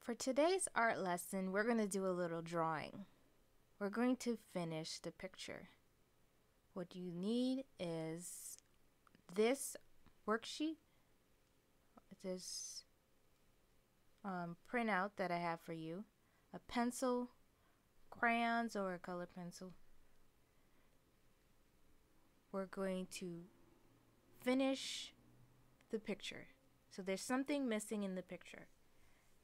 For today's art lesson, we're going to do a little drawing. We're going to finish the picture. What you need is this worksheet, this um, printout that I have for you, a pencil, crayons or a color pencil. We're going to finish the picture. So there's something missing in the picture.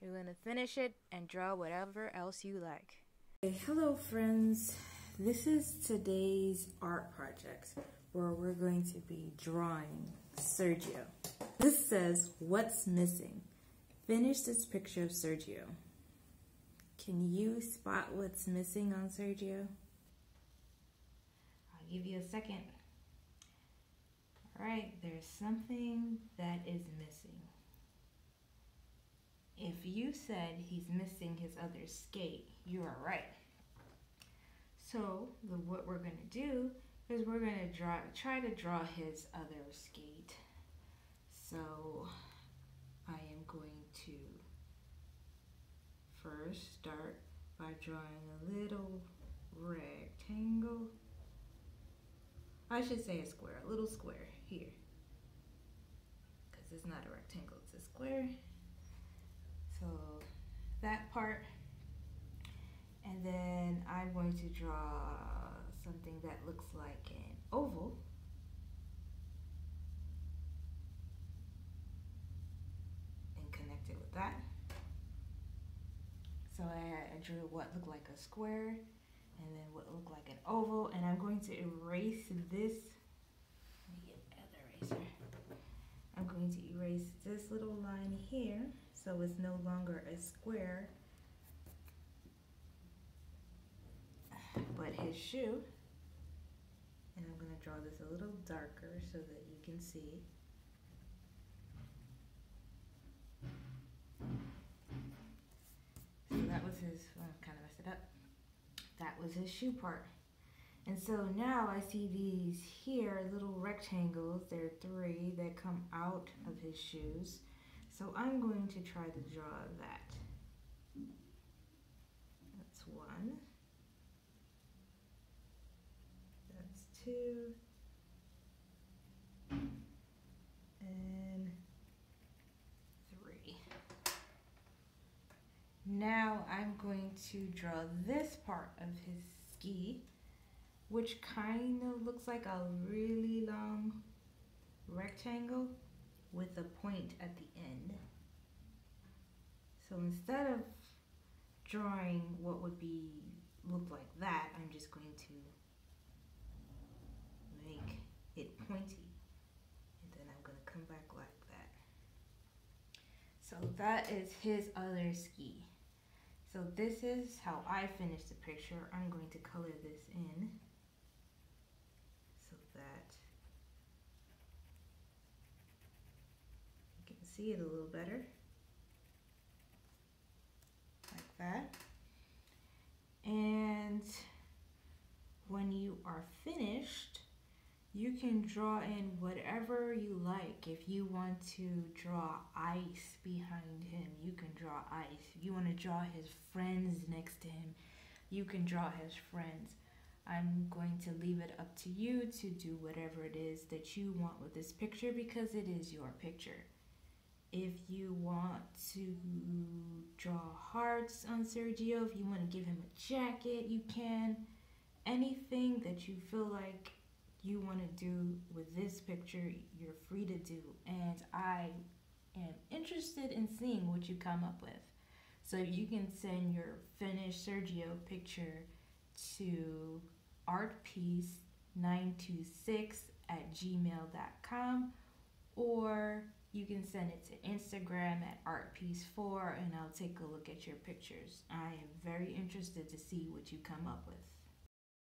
You're going to finish it and draw whatever else you like. Hey, hello friends. This is today's art project where we're going to be drawing Sergio. This says, what's missing? Finish this picture of Sergio. Can you spot what's missing on Sergio? I'll give you a second. All right, there's something that is missing. If you said he's missing his other skate, you are right. So the, what we're going to do is we're going to draw, try to draw his other skate. So I am going to first start by drawing a little rectangle. I should say a square, a little square here. Because it's not a rectangle, it's a square. So that part. And then I'm going to draw something that looks like an oval. And connect it with that. So I, I drew what looked like a square and then what looked like an oval and I'm going to erase this I'm going to erase this little line here so it's no longer a square. But his shoe and I'm going to draw this a little darker so that you can see. So that was his well, kind of messed it up. That was his shoe part. And so now I see these here little rectangles, there are three that come out of his shoes. So I'm going to try to draw that. That's one. That's two. And three. Now I'm going to draw this part of his ski which kind of looks like a really long rectangle with a point at the end. So instead of drawing what would be look like that, I'm just going to make it pointy. And then I'm going to come back like that. So that is his other ski. So this is how I finished the picture. I'm going to color this in. See it a little better. Like that. And when you are finished, you can draw in whatever you like. If you want to draw ice behind him, you can draw ice. If you want to draw his friends next to him, you can draw his friends. I'm going to leave it up to you to do whatever it is that you want with this picture because it is your picture. If you want to draw hearts on Sergio, if you want to give him a jacket, you can. Anything that you feel like you want to do with this picture, you're free to do. And I am interested in seeing what you come up with. So you can send your finished Sergio picture to artpeace926 at gmail.com or you can send it to Instagram at artpeace4 and I'll take a look at your pictures. I am very interested to see what you come up with.